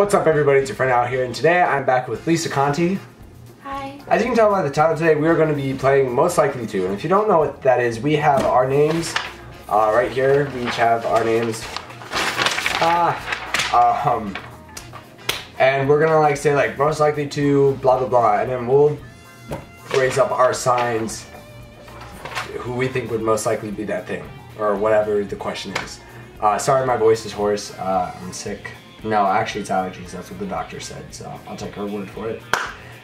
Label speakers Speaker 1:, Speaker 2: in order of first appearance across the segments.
Speaker 1: What's up everybody, it's your friend out here and today I'm back with Lisa Conte.
Speaker 2: Hi.
Speaker 1: As you can tell by the title today, we are going to be playing Most Likely To. And if you don't know what that is, we have our names uh, right here. We each have our names. Ah, um, and we're gonna like say like most likely to blah blah blah, and then we'll raise up our signs who we think would most likely be that thing or whatever the question is. Uh, sorry, my voice is hoarse. Uh, I'm sick. No, actually, it's allergies. That's what the doctor said. So I'll take her word for it.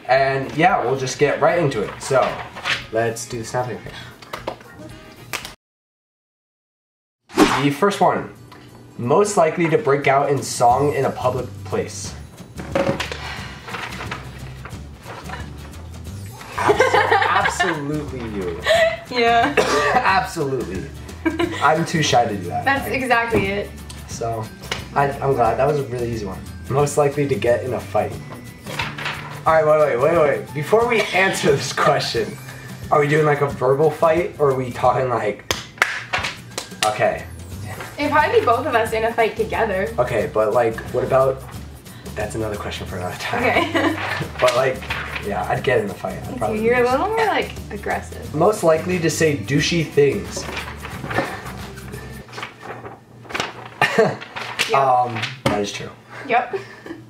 Speaker 1: And yeah, we'll just get right into it. So let's do the snapping thing. The first one. Most likely to break out in song in a public place. Absolutely you.
Speaker 2: Yeah.
Speaker 1: Absolutely. I'm too shy to do that.
Speaker 2: That's exactly it.
Speaker 1: So, I, I'm glad. That was a really easy one. Most likely to get in a fight. Alright, wait, wait, wait, wait. Before we answer this question, are we doing like a verbal fight or are we talking like. Okay.
Speaker 2: It'd probably be both of us in a fight together.
Speaker 1: Okay, but like, what about. That's another question for another time.
Speaker 2: Okay.
Speaker 1: But like, yeah, I'd get in the fight. I'd probably
Speaker 2: You're a little more like aggressive.
Speaker 1: Most likely to say douchey things.
Speaker 2: Yep.
Speaker 1: Um, that is true.
Speaker 2: yep.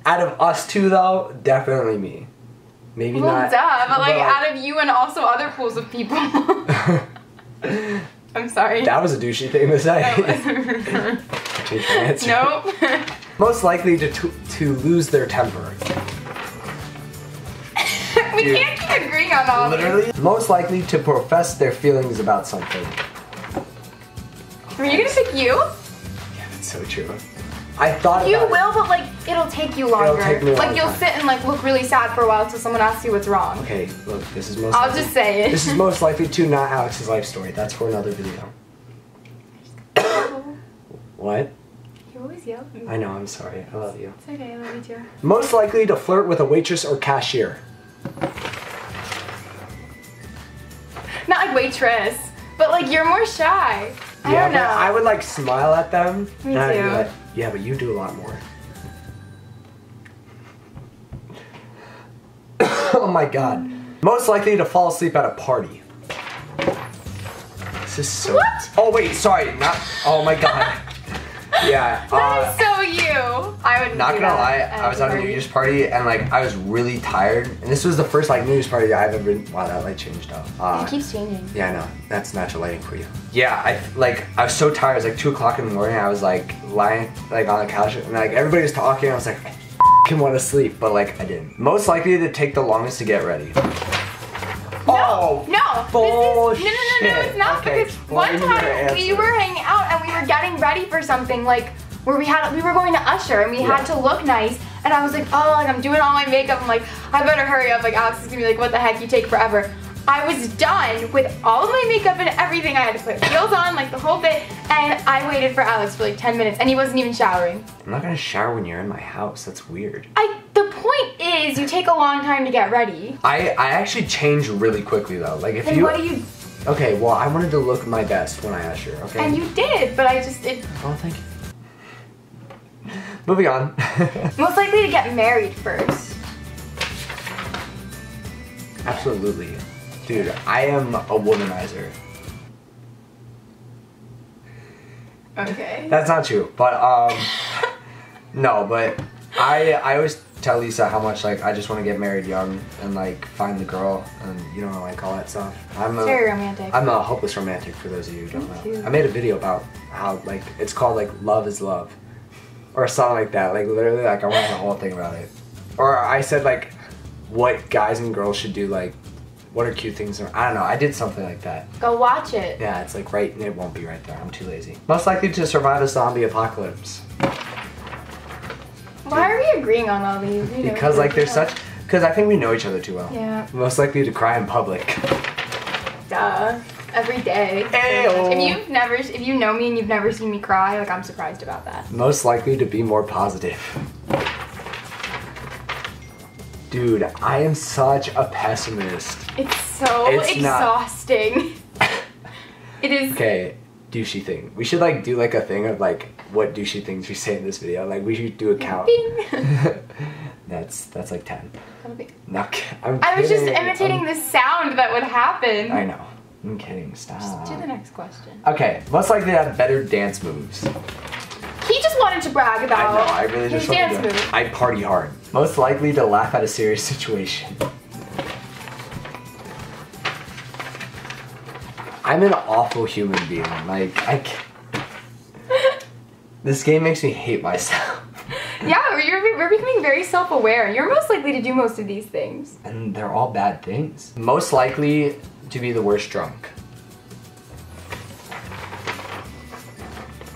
Speaker 1: Out of us two, though, definitely me. Maybe
Speaker 2: Well,
Speaker 1: not.
Speaker 2: duh, but like
Speaker 1: but,
Speaker 2: out of you and also other pools of people. I'm sorry.
Speaker 1: that was a douchey thing to say. Change my answer.
Speaker 2: nope.
Speaker 1: Most likely to, to to lose their temper.
Speaker 2: we
Speaker 1: Dude.
Speaker 2: can't keep agreeing on all of
Speaker 1: Literally. Most likely to profess their feelings about something.
Speaker 2: this. Are you gonna pick you?
Speaker 1: Yeah, that's so true. I thought
Speaker 2: You
Speaker 1: about it.
Speaker 2: will, but like it'll take you longer.
Speaker 1: take
Speaker 2: like you'll
Speaker 1: time.
Speaker 2: sit and like look really sad for a while until someone asks you what's wrong.
Speaker 1: Okay, look, this is most.
Speaker 2: I'll
Speaker 1: likely-
Speaker 2: just say it.
Speaker 1: This is most likely to not Alex's life story. That's for another video. What?
Speaker 2: You always yell.
Speaker 1: I know. I'm sorry. I love you.
Speaker 2: It's okay, I love you too.
Speaker 1: Most likely to flirt with a waitress or cashier.
Speaker 2: Not like waitress, but like you're more shy. I
Speaker 1: yeah,
Speaker 2: don't know.
Speaker 1: I would like smile at them.
Speaker 2: Me
Speaker 1: and I'd be
Speaker 2: too.
Speaker 1: Yeah, but you do a lot more. oh my god. Most likely to fall asleep at a party. This is so.
Speaker 2: What?
Speaker 1: Oh wait, sorry, not. Oh my god. yeah. Uh,
Speaker 2: is so you. I would.
Speaker 1: not gonna
Speaker 2: that
Speaker 1: lie, I was at a
Speaker 2: party.
Speaker 1: New Year's party and like I was really tired, and this was the first like New Year's party I've ever been. Wow, that light changed up. Uh,
Speaker 2: It keeps changing.
Speaker 1: yeah, I know. That's natural lighting for you. Yeah, I like I was so tired. It was like two o'clock in the morning. I was like lying like on the couch and like everybody was talking. I was like, I can want to sleep, but like I didn't. Most likely to take the longest to get ready. Oh
Speaker 2: No,
Speaker 1: bullshit.
Speaker 2: This is, no, no, no, no, it's not
Speaker 1: Okay,
Speaker 2: because one time we were hanging out and we were getting ready for something like where we had we were going to usher and we
Speaker 1: Yeah.
Speaker 2: had to look nice and I was like, oh, like I'm doing all my makeup. I'm like, I better hurry up. Like Alex is gonna be like, what the heck? You take forever. I was done with all of my makeup and everything. I had to put heels on, like the whole bit, and I waited for Alex for like 10 minutes and he wasn't even showering.
Speaker 1: I'm not gonna shower when you're in my house. That's weird.
Speaker 2: I the point is you take a long time to get ready.
Speaker 1: I I actually change really quickly though. Like if
Speaker 2: Then
Speaker 1: you.
Speaker 2: what do you
Speaker 1: Okay, well I wanted to look my best when I usher. Okay.
Speaker 2: and you did, but I just it
Speaker 1: Oh, thank you. Moving on.
Speaker 2: most likely to get married first.
Speaker 1: Absolutely. Dude, I am a womanizer.
Speaker 2: Okay.
Speaker 1: That's not true, but um no, but I I always tell Lisa how much like I just want to get married young and like find the girl and you know like all that stuff. I'm
Speaker 2: It's very romantic.
Speaker 1: I'm a hopeless romantic for those of you who don't know. I made a video about how like it's called like love is love or something like that. Like literally like I went on a whole thing about it. Or I said like what guys and girls should do like what are cute things I don't know. I did something like that.
Speaker 2: Go watch it.
Speaker 1: Yeah, it's like right. It won't be right there. I'm too lazy. Most likely to survive a zombie apocalypse
Speaker 2: Why are we agreeing on all these? We
Speaker 1: because like there's such. Because I think we know each other too well.
Speaker 2: Yeah.
Speaker 1: Most likely to cry in public.
Speaker 2: Duh. Every day.
Speaker 1: Ayo.
Speaker 2: If you've never, if you know me and you've never seen me cry, like I'm surprised about that.
Speaker 1: Most likely to be more positive. Dude, I am such a pessimist.
Speaker 2: It's so
Speaker 1: It's
Speaker 2: exhausting. it is.
Speaker 1: Okay, douchey thing. We should like do like a thing of like what douchey things we say in this video. Like we should do a count. That's that's like ten.
Speaker 2: Be-
Speaker 1: No, I'm
Speaker 2: I was just imitating
Speaker 1: I'm-
Speaker 2: the sound that would happen.
Speaker 1: I know. I'm kidding. Stop.
Speaker 2: Just do the next question.
Speaker 1: Okay, most likely to have better dance moves.
Speaker 2: He just wanted to brag about
Speaker 1: I know. I really
Speaker 2: his
Speaker 1: just
Speaker 2: dance
Speaker 1: to. do
Speaker 2: move.
Speaker 1: I party hard. Most likely to laugh at a serious situation. I'm an awful human being. Like I. This game makes me hate myself.
Speaker 2: Yeah, you're, we're becoming very self-aware. You're most likely to do most of these things.
Speaker 1: And they're all bad things. Most likely to be the worst drunk.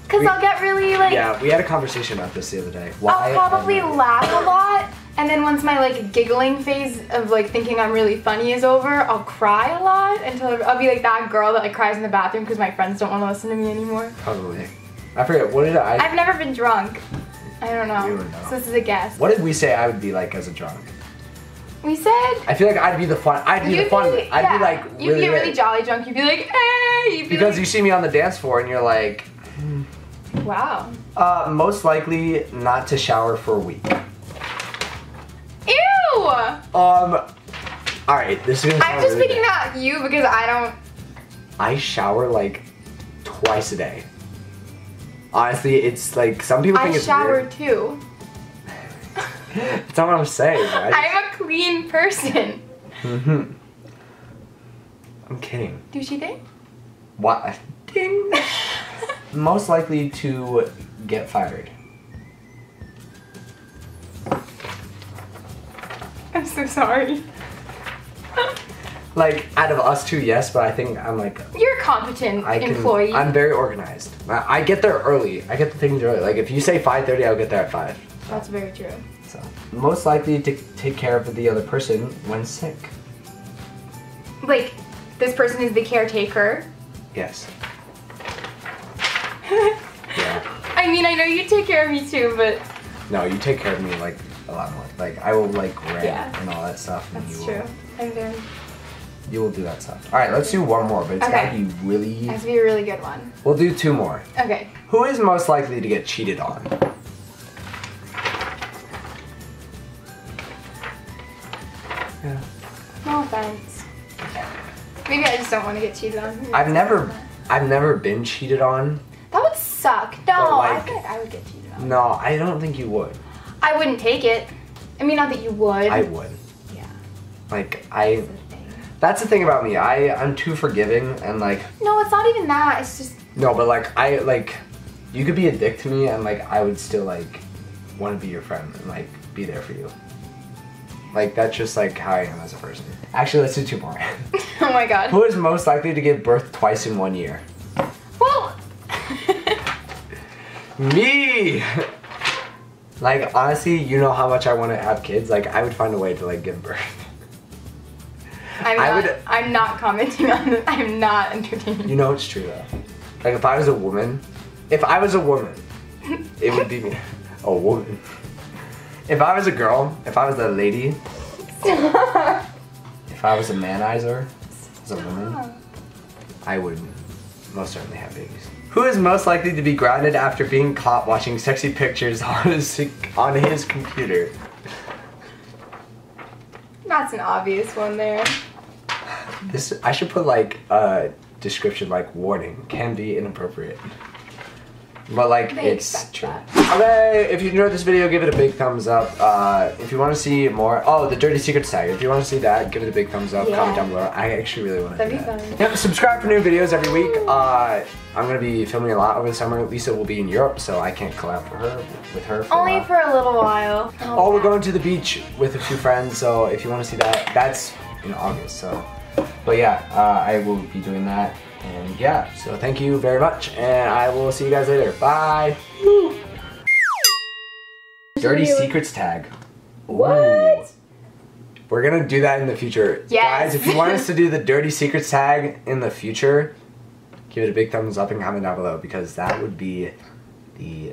Speaker 2: Cause I'll get really like
Speaker 1: Yeah, we had a conversation about this the other day.
Speaker 2: Why I'll probably laugh a lot, and then once my like giggling phase of like thinking I'm really funny is over, I'll cry a lot until I'll be like that girl that like cries in the bathroom because my friends don't want to listen to me anymore.
Speaker 1: Probably. I forget. What did I?
Speaker 2: I've never been drunk. I don't know.
Speaker 1: Know.
Speaker 2: So this is a guess.
Speaker 1: what did we say I would be like as a drunk?
Speaker 2: We said.
Speaker 1: I feel like I'd be the fun. I'd be the fun.
Speaker 2: be,
Speaker 1: I'd
Speaker 2: yeah,
Speaker 1: be like Really you'd
Speaker 2: get really
Speaker 1: lit.
Speaker 2: jolly drunk. You'd be like, hey. Be
Speaker 1: Because
Speaker 2: like,
Speaker 1: you see me on the dance floor and you're like,
Speaker 2: wow.
Speaker 1: uh, most likely not to shower for a week.
Speaker 2: Ew.
Speaker 1: Um, all right, this is
Speaker 2: I'm just
Speaker 1: really
Speaker 2: picking
Speaker 1: bad.
Speaker 2: out you because I don't.
Speaker 1: I shower like twice a day. Honestly, it's like some people think
Speaker 2: I
Speaker 1: it's
Speaker 2: shower
Speaker 1: weird.
Speaker 2: too.
Speaker 1: That's not what I'm saying. Just-
Speaker 2: I'm a clean person.
Speaker 1: Mhm. I'm kidding.
Speaker 2: Do she think?
Speaker 1: What? Ding. Most likely to get fired.
Speaker 2: I'm so sorry.
Speaker 1: Like out of us two, yes, but I think I'm like
Speaker 2: You're a competent
Speaker 1: I can.
Speaker 2: employee.
Speaker 1: I'm very organized. I, I get there early. I get the things early. Like if you say 5:30, I'll get there at five.
Speaker 2: That's very true.
Speaker 1: So most likely to take care of the other person when sick.
Speaker 2: Like, this person is the caretaker.
Speaker 1: Yes. Yeah.
Speaker 2: I mean, I know you take care of me too, but
Speaker 1: No, you take care of me like a lot more. Like I will like rent
Speaker 2: Yeah.
Speaker 1: and all that stuff, and
Speaker 2: that's
Speaker 1: you
Speaker 2: true.
Speaker 1: will
Speaker 2: I'm very.
Speaker 1: you will do that stuff. All right, let's do one more, but it's
Speaker 2: Okay.
Speaker 1: gotta be really.
Speaker 2: It Has to be a really good one.
Speaker 1: We'll do two more.
Speaker 2: Okay.
Speaker 1: Who is most likely to get cheated on?
Speaker 2: Maybe I just don't want to get cheated on. Maybe
Speaker 1: I've never, I've never been cheated on.
Speaker 2: That would suck. No, I
Speaker 1: like-
Speaker 2: like I would get cheated on.
Speaker 1: No, I don't think you would.
Speaker 2: I wouldn't take it. I mean, not that you would.
Speaker 1: I would.
Speaker 2: Yeah.
Speaker 1: Like I.
Speaker 2: that's the thing.
Speaker 1: That's the thing about me. I I'm too forgiving and like
Speaker 2: No, it's not even that. It's just
Speaker 1: no, but like I like you could be a dick to me and like I would still like want to be your friend and like be there for you. Like that's just like how I am as a person. Actually, let's do two more.
Speaker 2: oh my god.
Speaker 1: Who is most likely to give birth twice in one year?
Speaker 2: Well.
Speaker 1: Me. Like honestly, you know how much I want to have kids. Like I would find a way to like give birth.
Speaker 2: I'm
Speaker 1: I
Speaker 2: not,
Speaker 1: would-
Speaker 2: I'm not commenting on this. I'm not entertaining.
Speaker 1: You know it's true though. Like if I was a woman, if I was a woman, it would be me. A woman. If I was a girl, if I was a lady, if I was a manizer, as a woman, I would most certainly have babies. Who is most likely to be grounded after being caught watching sexy pictures on his on his computer?
Speaker 2: That's an obvious one there.
Speaker 1: This I should put like a description like warning can be inappropriate. But like
Speaker 2: They
Speaker 1: it's true.
Speaker 2: that.
Speaker 1: Okay, if you enjoyed this video, give it a big thumbs up. Uh, if you want to see more, oh, the Dirty Secrets tag. If you want to see that, give it a big thumbs up.
Speaker 2: Yeah.
Speaker 1: Comment down below. I actually really want to
Speaker 2: That'd be
Speaker 1: that.
Speaker 2: fun.
Speaker 1: Yep, subscribe for new videos every week. Uh, I'm gonna be filming a lot over the summer. Lisa will be in Europe, so I can't collab for her with her. For
Speaker 2: Only
Speaker 1: while.
Speaker 2: for a little while.
Speaker 1: Oh, we're going to the beach with a few friends, so if you want to see that, that's in August. So, but yeah, uh, I will be doing that, and yeah. So thank you very much, and I will see you guys later. Bye. Dirty secrets tag.
Speaker 2: What?
Speaker 1: Ooh. We're gonna do that in the future,
Speaker 2: Yes.
Speaker 1: guys. If you want us to do the dirty secrets tag in the future, give it a big thumbs up and comment down below because that would be the